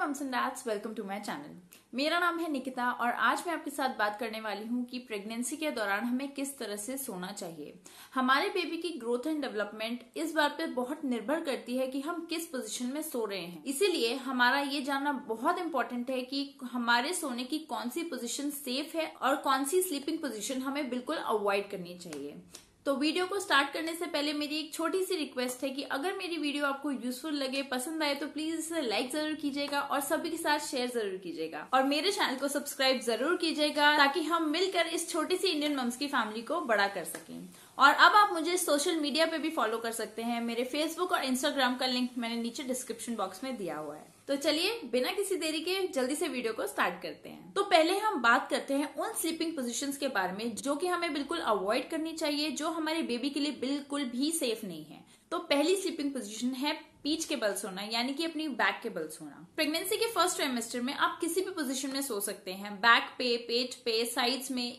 Mums and dads welcome to my channel मेरा नाम है निकिता और आज मैं आपके साथ बात करने वाली हूँ कि प्रेगनेंसी के दौरान हमें किस तरह से सोना चाहिए। हमारे बेबी की ग्रोथ एंड डेवलपमेंट इस बात पर बहुत निर्भर करती है कि हम किस पोजीशन में सो रहे हैं। इसीलिए हमारा ये जानना बहुत इम्पोर्टेंट है कि हमारे सोने की कौन सी पोजिशन सेफ़ है और कौन सी स्लीपिंग पोजिशन हमें बिल्कुल अवॉइड करनी चाहिए। तो वीडियो को स्टार्ट करने से पहले मेरी एक छोटी सी रिक्वेस्ट है कि अगर मेरी वीडियो आपको यूजफुल लगे, पसंद आए तो प्लीज़ इसे लाइक ज़रूर कीजिएगा और सभी के साथ शेयर ज़रूर कीजिएगा। और मेरे चैनल को सब्सक्राइब ज़रूर कीजिएगा ताकि हम मिलकर इस छोटी सी इंडियन मम्स की फैमिली को बड़ा कर सकें। और अब आप मुझे सोशल मीडिया पे भी फॉलो कर सकते हैं। मेरे फेसबुक और इंस्टाग्राम का लिंक मैंने नीचे डिस्क्रिप्शन बॉक्स में दिया हुआ है। तो चलिए, बिना किसी देरी के जल्दी से वीडियो को स्टार्ट करते हैं। तो पहले हम बात करते हैं उन स्लीपिंग पोजीशंस के बारे में, जो कि हमें बिल्कुल अवॉइड करनी चाहिए, जो हमारे बेबी के लिए बिल्कुल भी सेफ़ नहीं है। तो पहली स्लीपिंग पोजीशन है पीच के बल सोना यानी कि अपनी बैक के बल सोना प्रेगनेंसी के फ़र्स्ट ट्राइमेस्टर में आप किसी भी पोजीशन में सो सकते हैं बैक पे, पेट पे साइड्स में,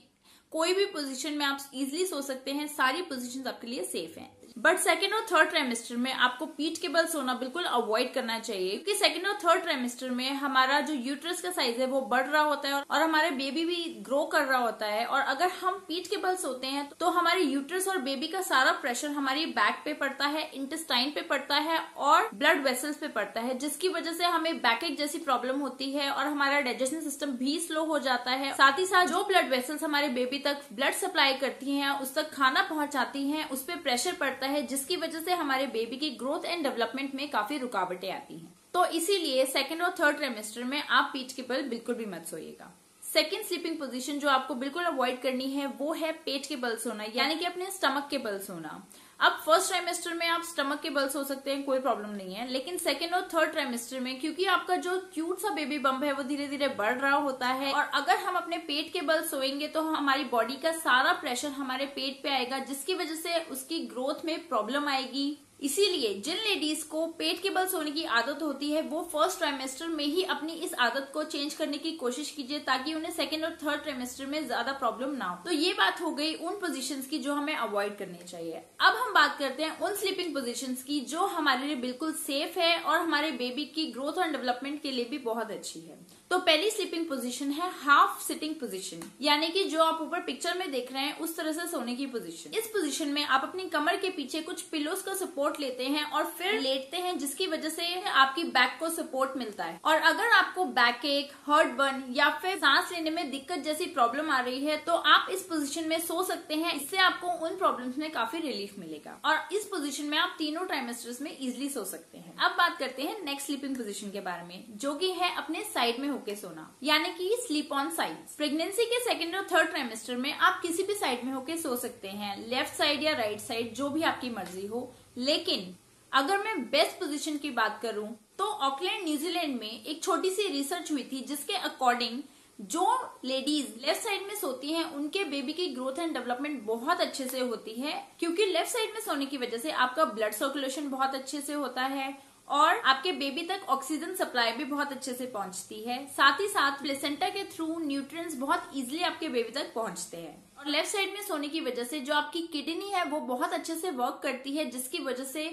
कोई भी पोजीशन में आप इजिली सो सकते हैं, सारी पोजीशंस आपके लिए सेफ़ हैं। बट सेकेंड और थर्ड ट्राइमेस्टर में आपको पीठ के बल सोना बिल्कुल अवॉइड करना चाहिए, क्योंकि सेकेंड और थर्ड ट्राइमेस्टर में हमारा जो यूट्रस का साइज़ है वो बढ़ रहा होता है और हमारे बेबी भी ग्रो कर रहा होता है और अगर हम पीठ के बल सोते हैं तो हमारे यूट्रस और बेबी का सारा प्रेशर हमारी बैक पे पड़ता है इंटेस्टाइन पे पड़ता है और ब्लड वेसल्स पे पड़ता है, जिसकी वजह से हमें बैकेक जैसी प्रॉब्लम होती है और हमारा डाइजेशन सिस्टम भी स्लो हो जाता है। साथ ही साथ जो ब्लड वेसल्स हमारे बेबी तक ब्लड सप्लाई करती है, उस तक खाना पहुंचाती है, उस पर प्रेशर पड़ता है, जिसकी वजह से हमारे बेबी की ग्रोथ एंड डेवलपमेंट में काफ़ी रुकावटें आती हैं। तो इसीलिए सेकेंड और थर्ड ट्रेमेस्टर में आप पीठ के बल बिल्कुल भी मत सोइएगा। सेकेंड स्लीपिंग पोजीशन जो आपको बिल्कुल अवॉइड करनी है, वो है पेट के बल सोना, यानी कि अपने स्टमक के बल सोना। अब फ़र्स्ट ट्राइमेस्टर में आप स्टमक के बल हो सकते हैं, कोई प्रॉब्लम नहीं है। लेकिन सेकेंड और थर्ड ट्राइमेस्टर में, क्योंकि आपका जो क्यूट सा बेबी बम्प है, वो धीरे धीरे बढ़ रहा होता है और अगर हम अपने पेट के बल सोएँगे तो हमारी बॉडी का सारा प्रेशर हमारे पेट पे आएगा, जिसकी वजह से उसकी ग्रोथ में प्रॉब्लम आएगी। इसीलिए जिन लेडीज़ को पेट के बल सोने की आदत होती है, वो फ़र्स्ट ट्राइमेस्टर में ही अपनी इस आदत को चेंज करने की कोशिश कीजिए ताकि उन्हें सेकेंड और थर्ड ट्राइमेस्टर में ज़्यादा प्रॉब्लम ना हो। तो ये बात हो गई उन पोजीशंस की जो हमें अवॉइड करनी चाहिए। अब हम बात करते हैं उन स्लीपिंग पोजीशंस की जो हमारे लिए बिल्कुल सेफ़ है और हमारे बेबी की ग्रोथ और डेवलपमेंट के लिए भी बहुत अच्छी है। तो पहली स्लीपिंग पोजीशन है हाफ़ सिटिंग पोजीशन यानी कि जो आप ऊपर पिक्चर में देख रहे हैं, उस तरह से सोने की पोजीशन इस पोजीशन में आप अपनी कमर के पीछे कुछ पिलोस का सपोर्ट लेते हैं और फिर लेटते हैं, जिसकी वजह से आपकी बैक को सपोर्ट मिलता है। और अगर आपको बैक एक हर्ट बर्न या फिर सांस लेने में दिक्कत जैसी प्रॉब्लम आ रही है तो आप इस पोजिशन में सो सकते हैं। इससे आपको उन प्रॉब्लम में काफ़ी रिलीफ मिलेगा। और इस पोजिशन में आप तीनों ट्राइमेस्टर्स में इजिली सो सकते हैं। अब बात करते हैं नेक्स्ट स्लीपिंग पोजिशन के बारे में, जो की है अपने साइड में होके सोना। यानी कि स्लीप ऑन साइड प्रेगनेंसी के सेकेंड और थर्ड ट्राइमेस्टर में आप किसी भी साइड में होके सो सकते हैं। लेफ़्ट साइड या राइट साइड जो भी आपकी मर्ज़ी हो। लेकिन, अगर मैं बेस्ट पोजीशन की बात करूँ तो ऑकलैंड न्यूजीलैंड में एक छोटी सी रिसर्च हुई थी, जिसके अकॉर्डिंग जो लेडीज़ लेफ़्ट साइड में सोती हैं, उनके बेबी की ग्रोथ एंड डेवलपमेंट बहुत अच्छे से होती है। क्योंकि लेफ़्ट साइड में सोने की वजह से आपका ब्लड सर्कुलेशन बहुत अच्छे से होता है और आपके बेबी तक ऑक्सीजन सप्लाई भी बहुत अच्छे से पहुँचती है। साथ ही साथ प्लेसेंटा के थ्रू न्यूट्रिएंट्स बहुत इजीली आपके बेबी तक पहुँचते हैं। और लेफ़्ट साइड में सोने की वजह से जो आपकी किडनी है, वो बहुत अच्छे से वर्क करती है, जिसकी वजह से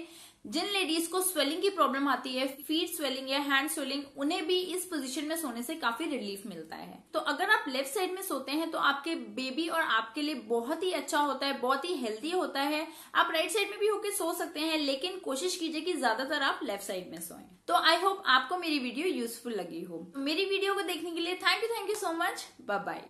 जिन लेडीज़ को स्वेलिंग की प्रॉब्लम आती है फीट स्वेलिंग या हैंड स्वेलिंग उन्हें भी इस पोजीशन में सोने से काफ़ी रिलीफ मिलता है। तो अगर आप लेफ़्ट साइड में सोते हैं तो आपके बेबी और आपके लिए बहुत ही अच्छा होता है, बहुत ही हेल्थी होता है। आप राइट साइड में भी होके सो सकते हैं, लेकिन कोशिश कीजिए कि ज़्यादातर आप लेफ़्ट साइड में सोए। तो आई होप आपको मेरी वीडियो यूजफुल लगी हो। मेरी वीडियो को देखने के लिए thank you thank you so much bye